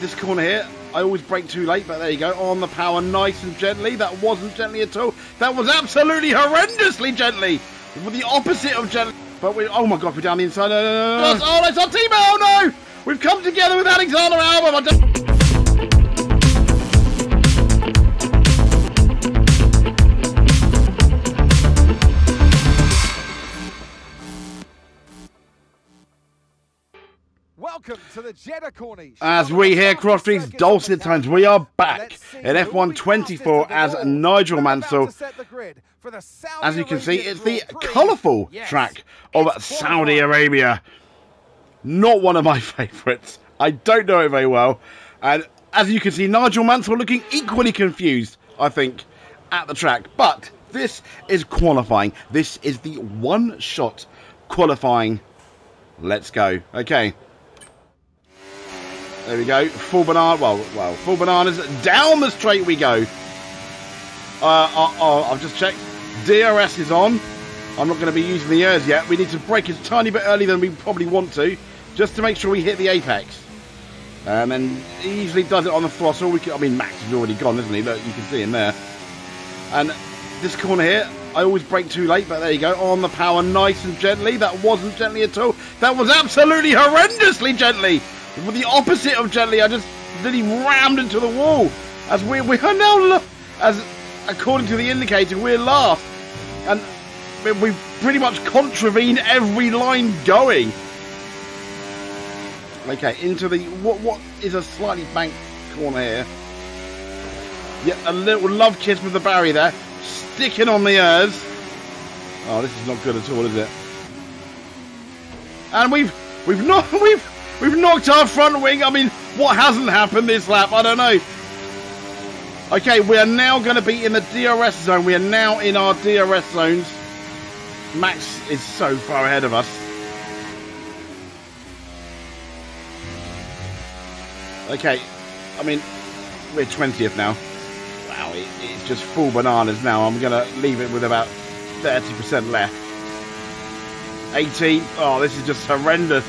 this corner here, I always brake too late, but there you go. On the power, nice and gently. That wasn't gently at all. That was absolutely horrendously gently. The opposite of gently. But we, oh my god, we're down the inside. No. Oh, that's our team. Oh no! We've come together with Alexander Albon. Welcome to the Jeddah. As we hear Crofty's dulcet tones, we are back in F1 24 as Nigel Mansell. As you can see, it's the colourful track of Saudi Arabia. Not one of my favourites. I don't know it very well. And as you can see, Nigel Mansell looking equally confused, I think, at the track. But this is qualifying. This is the one shot qualifying. Let's go. Okay. There we go. Full banana. Well, well, full bananas. Down the straight we go. Uh, uh, uh, I've just checked. DRS is on. I'm not going to be using the ERS yet. We need to brake a tiny bit earlier than we probably want to, just to make sure we hit the apex. Um, and usually does it on the throttle. We can, I mean, Max is already gone, isn't he? Look, you can see him there. And this corner here, I always brake too late, but there you go. On the power, nice and gently. That wasn't gently at all. That was absolutely horrendously gently. With the opposite of gently, I just nearly rammed into the wall. As we we are now, as according to the indicator, we're last, and we- we've pretty much contravened every line going. Okay, into the what what is a slightly banked corner here. Yeah, a little love kiss with the Barry there, sticking on the ears. Oh, this is not good at all, is it? And we've we've not we've we've knocked our front wing. I mean, what hasn't happened this lap? I don't know. Okay, we are now going to be in the DRS zone. We are now in our DRS zones. Max is so far ahead of us. Okay, I mean, we're 20th now. Wow, it, it's just full bananas now. I'm going to leave it with about 30% left. 18. Oh, this is just horrendous.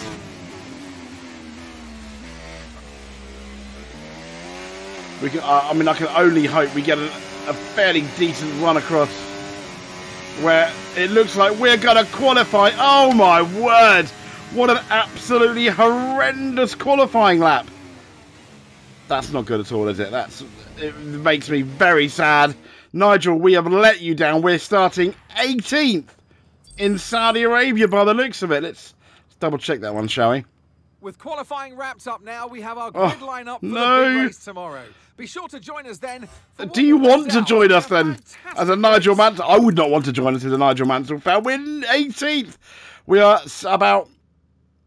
We can, I mean, I can only hope we get a, a fairly decent run across where it looks like we're going to qualify. Oh my word! What an absolutely horrendous qualifying lap. That's not good at all, is it? That's it makes me very sad. Nigel, we have let you down. We're starting 18th in Saudi Arabia by the looks of it. Let's, let's double check that one, shall we? With qualifying wrapped up now, we have our Oh, grid lineup for no. the race tomorrow. Be sure to join us then. Do you want to out join us then as a Nigel. Mansell? I would not want to join us as a Nigel Mansell fan. We're 18th. We are about,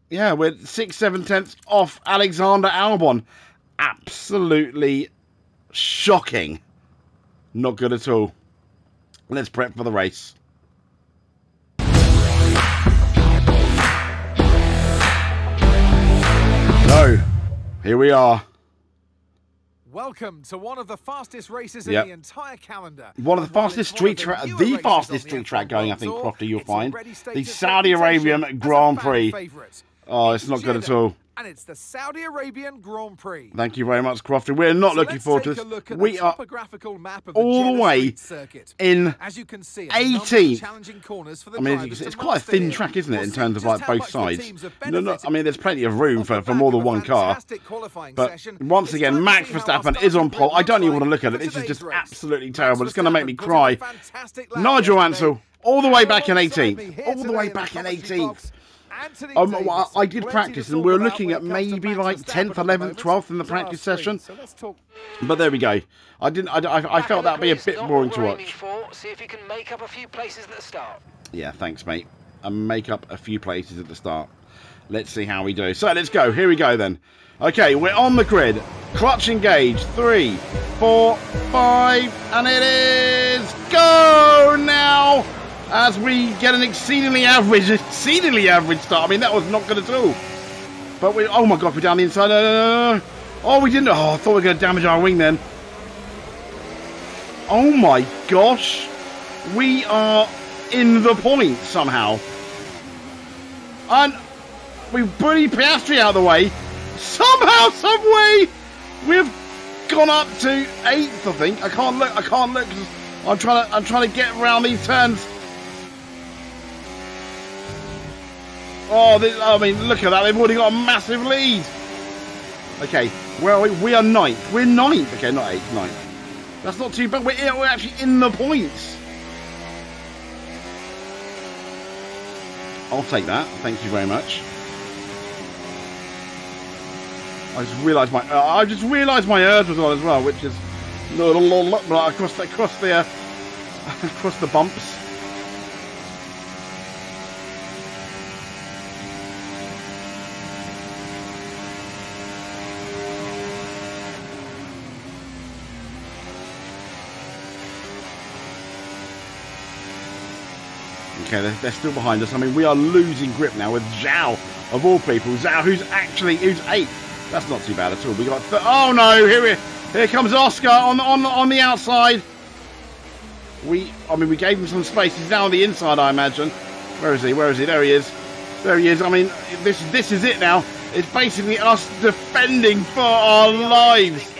yeah, we're six, seven tenths off Alexander Albon. Absolutely shocking. Not good at all. Let's prep for the race. So, here we are. Welcome to one of the fastest races Yep. in the entire calendar. One of the fastest it's one of street track, the fastest street track going, I think, Crofty, you'll find. The Saudi Arabian Grand Prix. favourite. Oh, it's not good at all. And it's the Saudi Arabian Grand Prix. Thank you very much, Crofty. We're not So looking forward to this. a look at We the are topographical map of all the way Circuit. in As you can see, a number of 18th. challenging corners for the I mean, it's, it's quite a thin here. track, isn't it, We'll in terms of like both sides? No, no, I mean, there's plenty of room for, for more than one car. But session. once again, Max see how our Verstappen is on pole. I don't even want to look at it. This is just race. absolutely terrible. It's going to make me Verstappen put in cry. a fantastic lap Nigel. Mansell, all the way back in Alongside 18th. All the way back in commentary 18th. Um, well, I did practice, and we were looking at it comes to maybe like 10th, 11th, 12th in the practice session. So But there we go. I didn't. I, I, I felt that'd be a bit boring to watch. For. See if you can make up a few places at the start. Yeah, thanks, mate. And make up a few places at the start. Let's see how we do. So let's go. Here we go then. Okay, we're on the grid. Clutch engage. Three, four, five, and it is go now. As we get an exceedingly average, exceedingly average start. I mean, that was not good at all. But we, oh my god, we're down the inside. Oh, we didn't. Oh, I thought we were going to damage our wing then. Oh my gosh. We are in the point somehow. And we bully Piastri out of the way. Somehow, some way, we've gone up to eighth, I think. I can't look. I can't look. I'm trying to. I'm trying to get around these turns. Oh, this, I mean, look at that. They've already got a massive lead. Okay, where are we? We are ninth. We're ninth. Okay, not eighth, ninth. That's not too bad. We're, we're actually in the points. I'll take that. Thank you very much. I just realised my uh, I just realised my ERS was on as well, which is across across the uh, across the bumps. Okay, they're, they're still behind us. I mean, we are losing grip now with Zhou, of all people. Zhou, who's actually who's eighth. That's not too bad at all. We got. Oh no! Here we, here comes Oscar on on on the outside. We, I mean, we gave him some space. He's now on the inside, I imagine. Where is he? Where is he? There he is. There he is. I mean, this this is it now. It's basically us defending for our lives.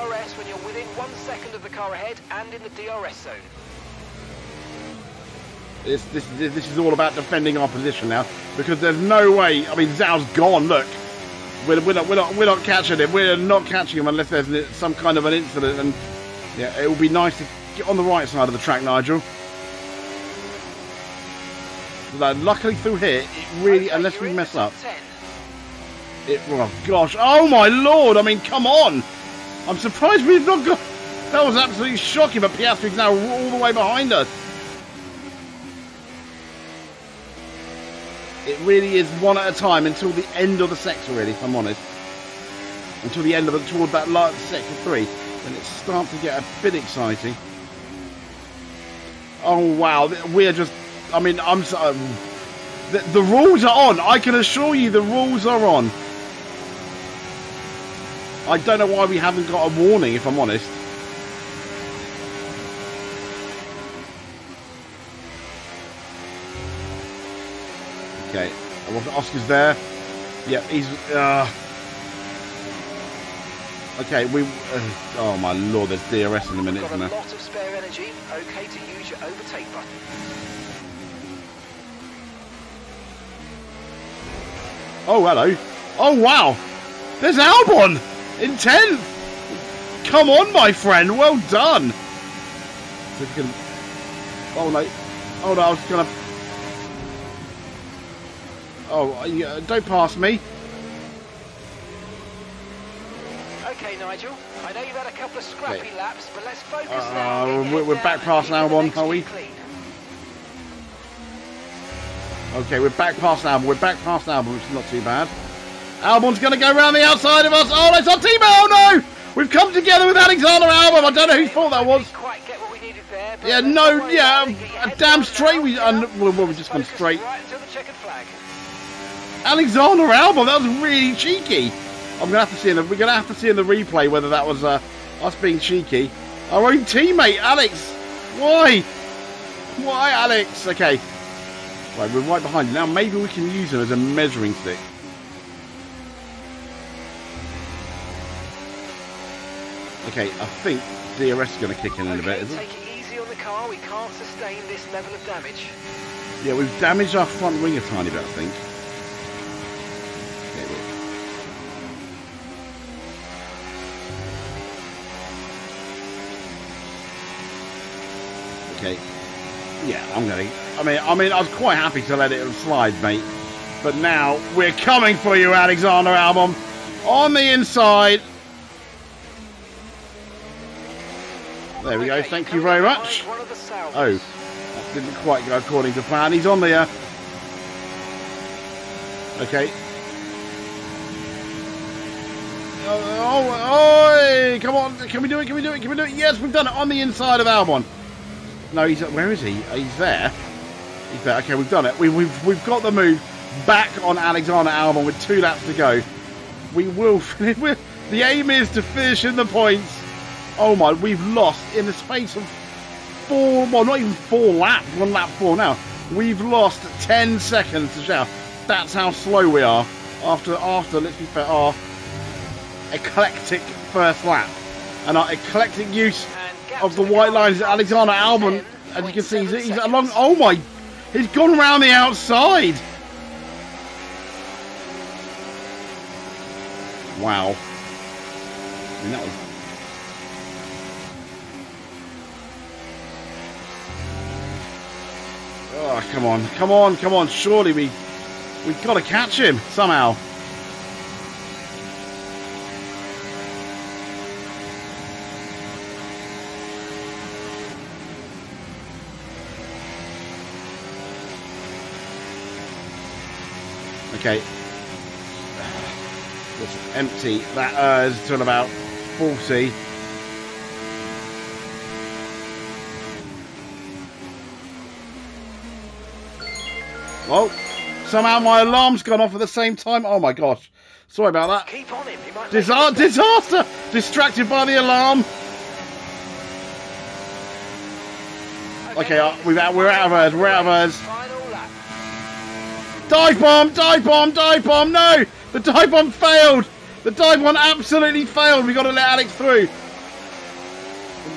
DRS when you're within one second of the car ahead and in the DRS zone. This, this, this is all about defending our position now because there's no way. I mean, Zhou's gone. Look, we're, we're, not, we're, not, we're not catching him. We're not catching him unless there's some kind of an incident. And yeah, it would be nice to get on the right side of the track, Nigel. Luckily through here, it really, Okay, unless we mess up, 10. it. Oh gosh! Oh my lord! I mean, come on! I'm surprised we've not got. That was absolutely shocking. But Piastri's now all the way behind us. It really is one at a time until the end of the sector, really, if I'm honest. Until the end of it, toward that last sector three, then it starts to get a bit exciting. Oh wow, we're just. I mean, I'm. Um, the, the rules are on. I can assure you, the rules are on. I don't know why we haven't got a warning, if I'm honest. Okay, well, Oscar's there. Yeah, he's. Uh... Okay, we. Uh, oh my lord, there's DRS in a minute, Got a isn't there? lot of spare energy. Okay to use your overtake button. Oh, hello. Oh, wow. There's Albon in 10th. Come on, my friend. Well done. So can... Oh, no. Oh, no, I was to... Oh, yeah, don't pass me. Okay, Nigel. I know you've had a couple of scrappy Okay. laps, but let's focus Uh, now. We're- we're back past now, Albon, are we? clean. Okay, we're back past Albon. We're back past Albon, which is not too bad. Albon's going to go around the outside of us. Oh, it's our teammate. Oh, no. We've come together with Alexander Albon. I don't know whose fault that was. Didn't quite get what we needed there, Yeah, no, yeah, about it. Get your a damn straight we- and- well, we just gone Focus straight. Right until the checkered flag. Alexander Albon, that was really cheeky. I'm gonna have to see in the, we're gonna have to see in the replay whether that was uh, us being cheeky. Our own teammate, Alex. Why? Why, Alex? Okay. Right, we're right behind you now. Maybe we can use him as a measuring stick. Okay, I think DRS is going to kick in in a bit, isn't it? take it easy on the car. We can't sustain this level of damage. Yeah, we've damaged our front wing a tiny bit, I think. Okay, we- Okay. Yeah, I'm gonna. I mean, I mean, I was quite happy to let it slide, mate. But now we're coming for you, Alexander Albon, on the inside. There we go. Thank you very much. behind One of the Saubers. Oh, that didn't quite go according to plan. He's on the. Uh... Okay. Oh, oh, oi, come on! Can we do it? Can we do it? Can we do it? Yes, we've done it on the inside of Albon. No, he's where is he? He's there. He's there. Okay, we've done it. We, we've we've got the move back on Alexander Albon with two laps to go. We will. finish- we're- the aim is to finish in the points. Oh my! We've lost in the space of four. Well, not even four laps. One lap four now. We've lost ten seconds to Zhou. That's how slow we are. After after let's be fair. Our eclectic first lap. And our eclectic use of the white car lines, Alexander Albon, as you can see, he's, he's along. Oh my! He's gone round the outside. Wow. I mean, that was. Oh, come on, come on, come on! Surely we, we've got to catch him somehow. Okay. Let's empty that uh, till about 40. Oh, somehow my alarm's gone off at the same time. Oh my gosh. Sorry about that. Keep on him. He might make Disa- disaster! Distracted by the alarm. Okay, uh, we've out, we're out of ERS. We're out of ERS. Dive bomb! Dive bomb! Dive bomb! No! The dive bomb failed! The dive bomb absolutely failed. We've got to let Alex through.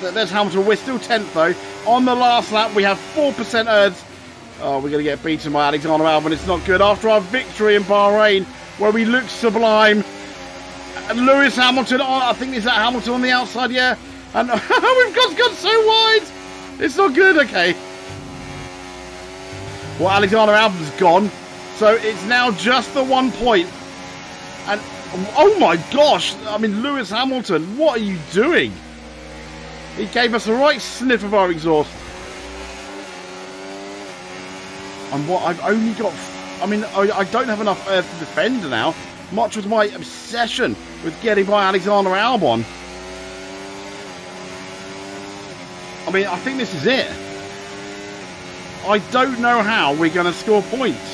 There's Hamilton. We're still 10th though. On the last lap, we have 4% odds. Oh, we're going to get beaten by Alexander Albon. It's not good. After our victory in Bahrain, where we looked sublime. And Lewis Hamilton, on, I think is that Hamilton on the outside, yeah. And we've got so wide. It's not good. Okay. Well, Alexander Albon's gone, so it's now just the one point. And oh my gosh! I mean, Lewis Hamilton, what are you doing? He gave us the right sniff of our exhaust. And what I've only got, I mean, I, I don't have enough ERS to defend now. Much was my obsession with getting by Alexander Albon. I mean, I think this is it. I don't know how we're going to score points.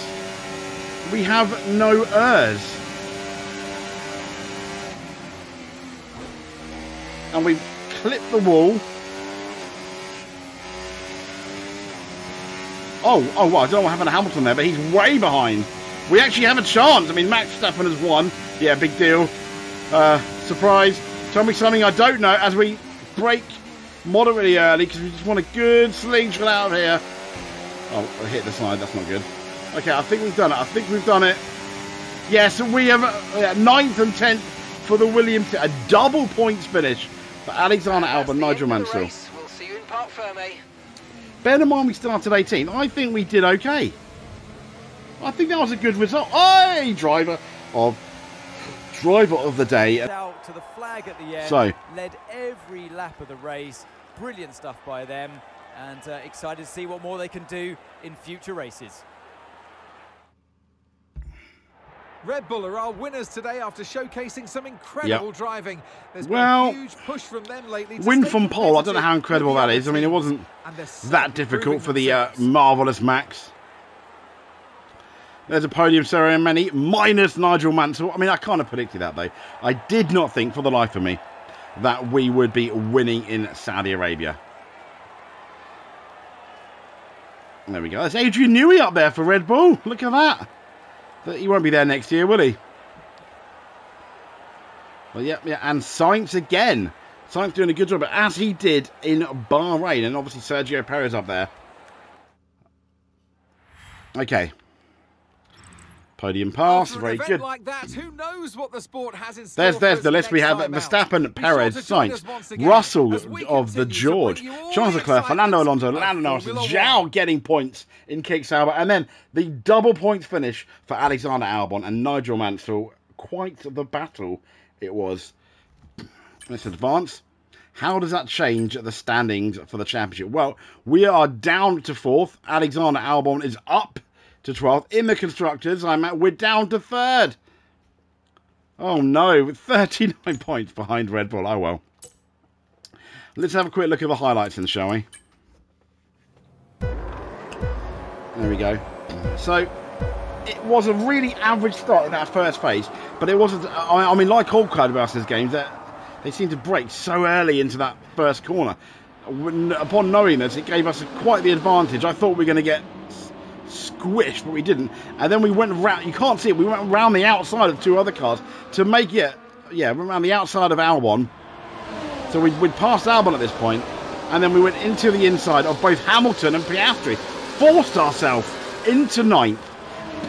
We have no ERS. And we've clipped the wall. Oh, oh, well, I don't know what happened to Hamilton there, but he's way behind. We actually have a chance. I mean, Max Verstappen has won. Yeah, big deal. Uh, surprise. Tell me something I don't know as we break moderately early because we just want a good slingshot out of here. Oh, I hit the side. That's not good. Okay, I think we've done it. I think we've done it. Yes, we have uh, yeah, ninth and tenth for the Williams. A double points finish for Alexander That's Albon, Nigel end of the Mansell. We'll see you in Parc Fermé. Bear in mind we started 18. I think we did okay. I think that was a good result. Hey, driver of driver of the day. out to the flag at the end. So- led every lap of the race. Brilliant stuff by them, and uh, excited to see what more they can do in future races. Red Bull are our winners today after showcasing some incredible driving. There's Well, been a huge push from them lately. to Win from pole. I don't know how incredible that is. I mean, it wasn't teams, and they're that difficult for the uh, marvelous Max. There's a podium ceremony minus Nigel Mansell. I mean, I kind of predicted that though. I did not think for the life of me that we would be winning in Saudi Arabia. There we go. That's Adrian Newey up there for Red Bull. Look at that. He won't be there next year, will he? Well, yeah, yeah, and Sainz again. Sainz doing a good job, but as he did in Bahrain, and obviously Sergio Perez up there. Okay. Podium pass, very good. like that, who knows what the sport has in store There's there's the list. We have. Verstappen, Perez, to join us Sainz, Russell of the George, Charles Leclerc, Fernando Alonso, Lando Norris, Zhou getting points in Kick Sauber, and then the double points finish for Alexander Albon and Nigel Mansell. Quite the battle it was. Let's advance. How does that change the standings for the championship? Well, we are down to fourth. Alexander Albon is up to 12th. In the constructors, I'm at, we're down to third. Oh no, 39 points behind Red Bull. Oh well. Let's have a quick look at the highlights then, shall we? There we go. So, it was a really average start in that first phase, but it wasn't. I mean, like all Codemasters games, that they seem to break so early into that first corner. When, upon knowing this, it gave us quite the advantage. I thought we were going to get squished, but we didn't. And then we went round. You can't see it. We went round the outside of two other cars to make it yeah, around the outside of Albon. So we'd, we'd passed Albon at this point, and then we went into the inside of both Hamilton and Piastri, forced ourselves into ninth,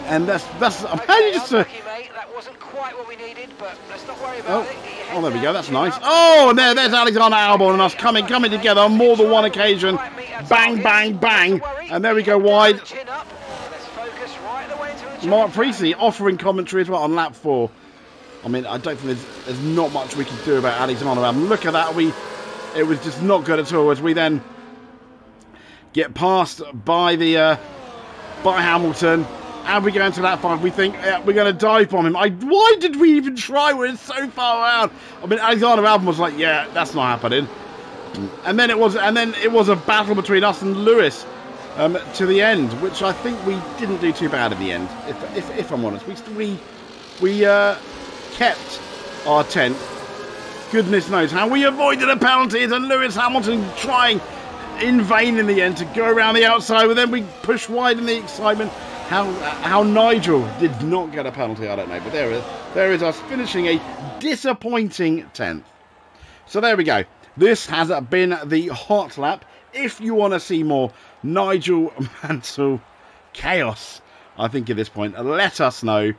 and that's that's. Okay, just. Uh, unlucky, mate. That wasn't quite what we needed, but let's not worry about Oh, it. Get your head oh, there we go. That's nice. Oh, and there, there's Alexander Albon and us coming, coming together on more than one occasion. Bang, bang, bang, and there we go wide. Chin up. Let's focus right the way into the Marc Priestley offering commentary as well on lap four. I mean, I don't think there's, there's not much we can do about Alexander Albon. Look at that. We, it was just not good at all. As we then get passed by the uh, by Hamilton, and we go into lap five. We think yeah, we're going to dive bomb him. I, why did we even try? We're so far out. I mean, Alexander Albon was like, yeah, that's not happening. And then it was, and then it was a battle between us and Lewis um, to the end, which I think we didn't do too bad in the end. If, if, if I'm honest, we we we uh, kept our tenth. Goodness knows how we avoided a penalty, and Lewis Hamilton trying in vain in the end to go around the outside, but then we push wide in the excitement. How how Nigel did not get a penalty, I don't know, but there is there is us finishing a disappointing tenth. So there we go. This has been the hot lap. If you want to see more Nigel Mansell chaos, I think at this point, let us know.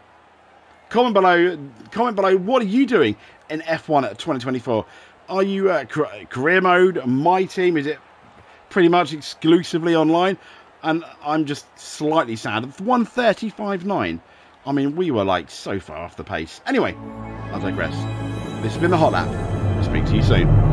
Comment below. Comment below. What are you doing in F1 at 2024? Are you uh, career mode? My team is it pretty much exclusively online? And I'm just slightly sad. It's 135.9. I mean, we were like so far off the pace. Anyway, I digress. This has been the hot lap. I'll speak to you soon.